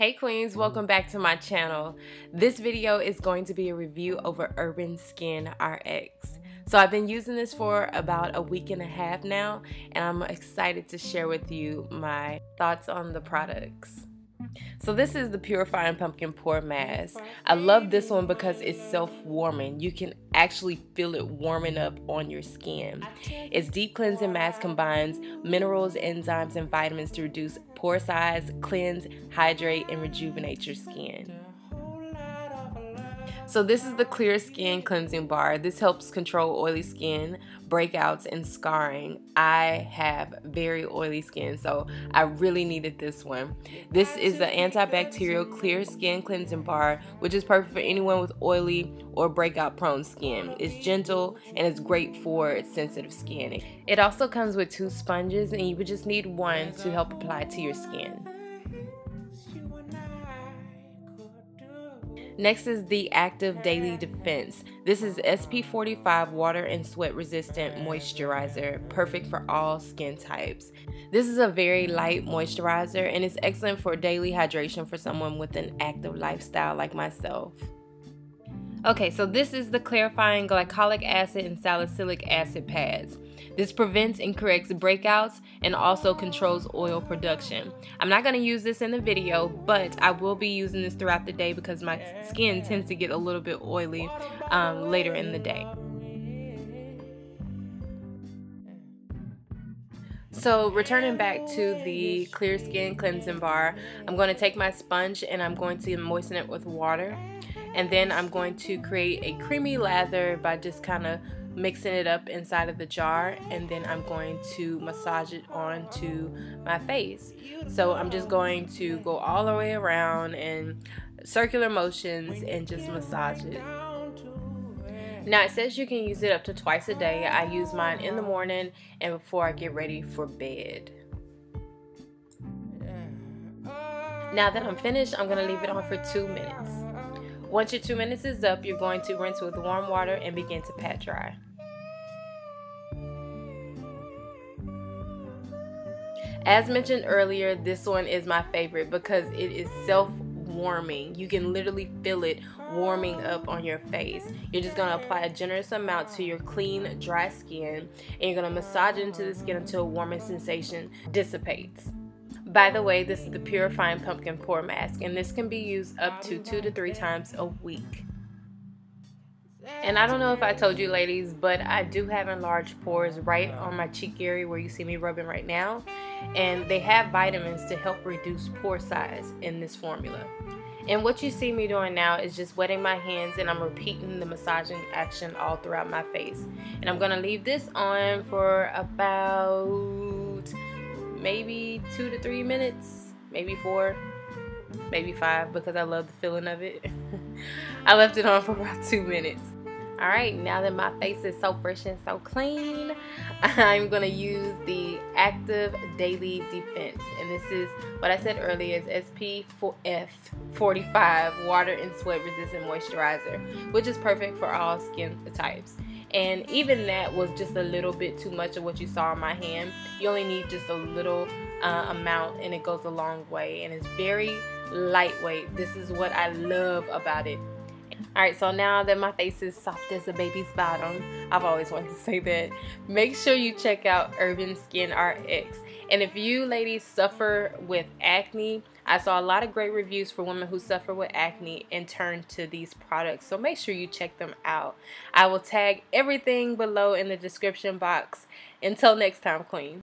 Hey queens, welcome back to my channel. This video is going to be a review over Urban Skin RX. So I've been using this for about a week and a half now and I'm excited to share with you my thoughts on the products. So this is the Purifying Pumpkin Pore Mask. I love this one because it's self-warming. You can actually feel it warming up on your skin. Its deep cleansing mask combines minerals, enzymes, and vitamins to reduce pore size, cleanse, hydrate, and rejuvenate your skin. So this is the Clear Skin Cleansing Bar. This helps control oily skin, breakouts, and scarring. I have very oily skin, so I really needed this one. This is the antibacterial Clear Skin Cleansing Bar, which is perfect for anyone with oily or breakout prone skin. It's gentle and it's great for sensitive skin. It also comes with two sponges and you would just need one to help apply to your skin. Next is the Active Daily Defense. This is SPF 45 water and sweat resistant moisturizer, perfect for all skin types. This is a very light moisturizer and it's excellent for daily hydration for someone with an active lifestyle like myself. Okay, so this is the clarifying glycolic acid and salicylic acid pads. This prevents and corrects breakouts and also controls oil production. I'm not going to use this in the video, but I will be using this throughout the day because my skin tends to get a little bit oily um, later in the day. So returning back to the clear skin cleansing bar, I'm going to take my sponge and I'm going to moisten it with water. And then I'm going to create a creamy lather by just kind of mixing it up inside of the jar. And then I'm going to massage it onto my face. So I'm just going to go all the way around in circular motions and just massage it now it says you can use it up to twice a day. I use mine in the morning and before I get ready for bed. Now that I'm finished I'm gonna leave it on for two minutes. Once your two minutes is up, you're going to rinse with warm water and begin to pat dry. As mentioned earlier, this one is my favorite because it is self-warming. You can literally feel it warming up on your face. You're just to apply a generous amount to your clean, dry skin and you're to massage it into the skin until a warming sensation dissipates. By the way, this is the Purifying Pumpkin Pore Mask, and this can be used up to two to three times a week. And I don't know if I told you ladies, but I do have enlarged pores right on my cheek area where you see me rubbing right now. And they have vitamins to help reduce pore size in this formula. And what you see me doing now is just wetting my hands and I'm repeating the massaging action all throughout my face. And I'm going to leave this on for about maybe two to three minutes, maybe four, maybe five because I love the feeling of it. I left it on for about two minutes. All right, now that my face is so fresh and so clean, I'm gonna use the Active Daily Defense. And this is what I said earlier is SPF 45 Water and Sweat Resistant Moisturizer, which is perfect for all skin types. And even that was just a little bit too much of what you saw on my hand. You only need just a little uh, amount and it goes a long way and it's very lightweight. This is what I love about it Alright, so now that my face is soft as a baby's bottom, I've always wanted to say that, make sure you check out Urban Skin RX. And if you ladies suffer with acne, I saw a lot of great reviews for women who suffer with acne and turn to these products. So make sure you check them out. I will tag everything below in the description box. Until next time, Queen.